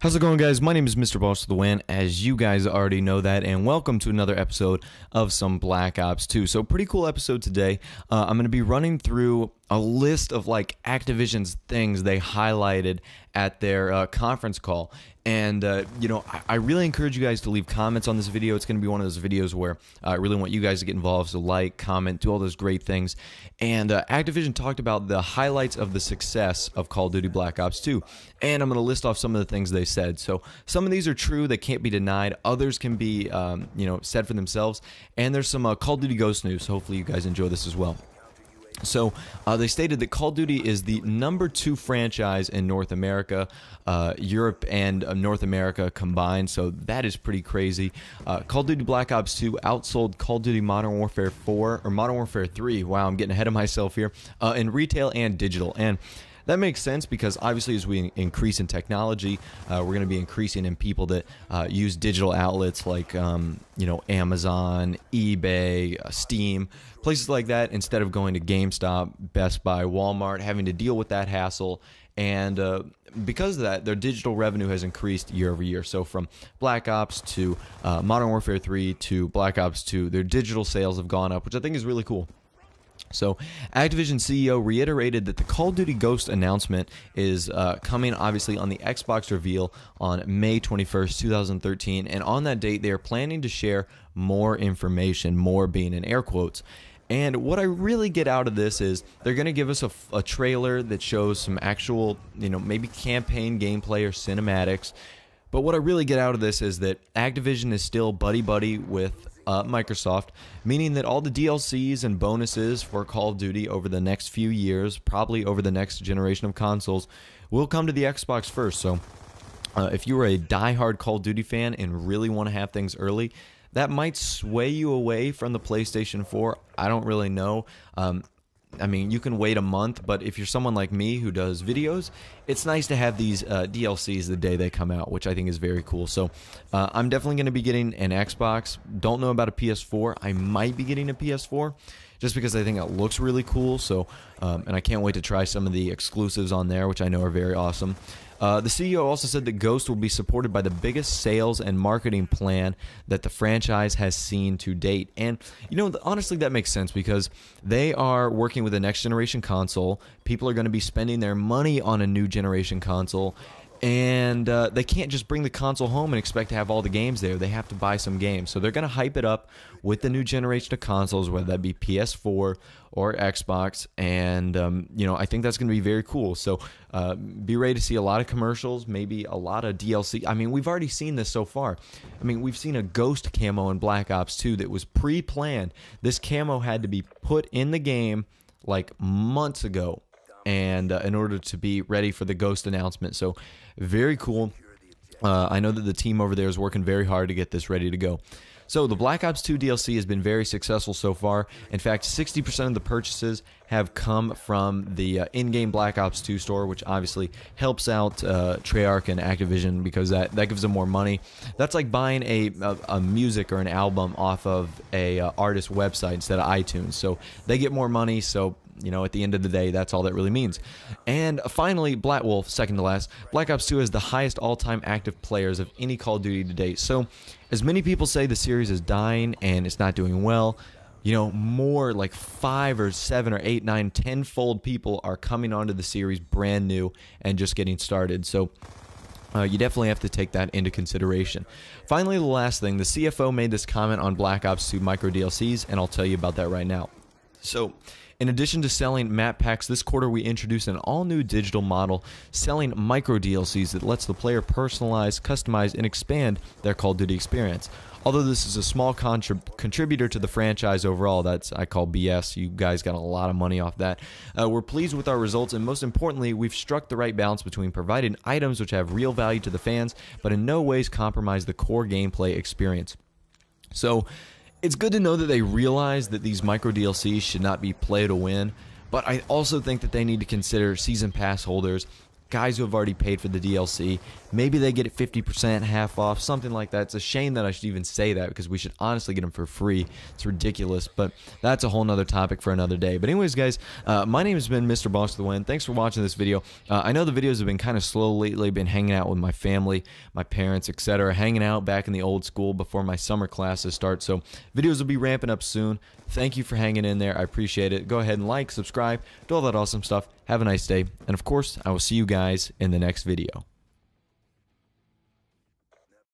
How's it going, guys? My name is Mr. Boss of the Win, as you guys already know that, and welcome to another episode of some Black Ops 2. So, pretty cool episode today. Uh, I'm going to be running through a list of like Activision's things they highlighted at their uh, conference call. And, uh, you know, I, I, really encourage you guys to leave comments on this video. It's going to be one of those videos where uh, I really want you guys to get involved. So, like, comment, do all those great things. And uh, Activision talked about the highlights of the success of Call of Duty Black Ops 2. And I'm going to list off some of the things they said. So, some of these are true, they can't be denied. Others can be, um, you know, said for themselves. And there's some uh, Call of Duty Ghost news. So, hopefully, you guys enjoy this as well. So uh, they stated that Call of Duty is the number two franchise in North America, uh, Europe and uh, North America combined. So that is pretty crazy. Uh, Call of Duty Black Ops 2 outsold Call of Duty Modern Warfare 4 or Modern Warfare 3. Wow, I'm getting ahead of myself here. Uh, in retail and digital, and that makes sense because obviously as we increase in technology, uh, we're going to be increasing in people that uh, use digital outlets like um, you know Amazon, eBay, uh, Steam, places like that. Instead of going to GameStop, Best Buy, Walmart, having to deal with that hassle. And uh, because of that, their digital revenue has increased year over year. So from Black Ops to uh, Modern Warfare 3 to Black Ops 2, their digital sales have gone up, which I think is really cool. So, Activision CEO reiterated that the Call of Duty Ghost announcement is uh, coming obviously on the Xbox reveal on May 21st, 2013. And on that date, they are planning to share more information, more being in air quotes. And what I really get out of this is they're going to give us a, a trailer that shows some actual, you know, maybe campaign gameplay or cinematics. But what I really get out of this is that Activision is still buddy buddy with uh, Microsoft, meaning that all the DLCs and bonuses for Call of Duty over the next few years, probably over the next generation of consoles, will come to the Xbox first. So, uh, if you are a die-hard Call of Duty fan and really want to have things early, that might sway you away from the PlayStation 4. I don't really know. Um, I mean, you can wait a month, but if you're someone like me who does videos, it's nice to have these uh, DLCs the day they come out, which I think is very cool. So uh, I'm definitely going to be getting an Xbox. Don't know about a PS4. I might be getting a PS4 just because I think it looks really cool. So, um, and I can't wait to try some of the exclusives on there, which I know are very awesome. Uh, the CEO also said that Ghost will be supported by the biggest sales and marketing plan that the franchise has seen to date. And, you know, honestly, that makes sense because they are working with a next generation console. People are going to be spending their money on a new generation console and uh, they can't just bring the console home and expect to have all the games there. They have to buy some games. So they're going to hype it up with the new generation of consoles, whether that be PS4 or Xbox. And, um, you know, I think that's going to be very cool. So uh, be ready to see a lot of commercials, maybe a lot of DLC. I mean, we've already seen this so far. I mean, we've seen a ghost camo in Black Ops 2 that was pre planned. This camo had to be put in the game like months ago and uh, in order to be ready for the Ghost announcement. So, very cool. Uh, I know that the team over there is working very hard to get this ready to go. So, the Black Ops 2 DLC has been very successful so far. In fact, 60% of the purchases have come from the uh, in game Black Ops 2 store, which obviously helps out uh, Treyarch and Activision because that, that gives them more money. That's like buying a, a, a music or an album off of a uh, artist website instead of iTunes. So, they get more money. So, you know, at the end of the day, that's all that really means. And finally, Black Wolf, second to last, Black Ops 2 is the highest all-time active players of any Call of Duty to date. So, as many people say the series is dying and it's not doing well, you know, more like five or seven or eight, nine, tenfold people are coming onto the series brand new and just getting started. So, uh, you definitely have to take that into consideration. Finally, the last thing the CFO made this comment on Black Ops 2 micro DLCs, and I'll tell you about that right now. So, in addition to selling map packs, this quarter we introduced an all new digital model selling micro DLCs that lets the player personalize, customize, and expand their Call of Duty experience. Although this is a small contrib- contributor to the franchise overall, that's I call BS. You guys got a lot of money off that. Uh, we're pleased with our results, and most importantly, we've struck the right balance between providing items which have real value to the fans, but in no ways compromise the core gameplay experience. So, it's good to know that they realize that these micro DLCs should not be play to win, but I also think that they need to consider season pass holders guys who have already paid for the DLC. Maybe they get it 50%, half off, something like that. It's a shame that I should even say that because we should honestly get them for free. It's ridiculous, but that's a whole nother topic for another day. But anyways, guys, uh, my name has been Mr. Boss to the Win. Thanks for watching this video. Uh, I know the videos have been kind of slow lately. Been hanging out with my family, my parents, etc. Hanging out back in the old school before my summer classes start. So videos will be ramping up soon. Thank you for hanging in there. I appreciate it. Go ahead and like, subscribe, do all that awesome stuff. Have a nice day. And of course, I will see you guys in the next video.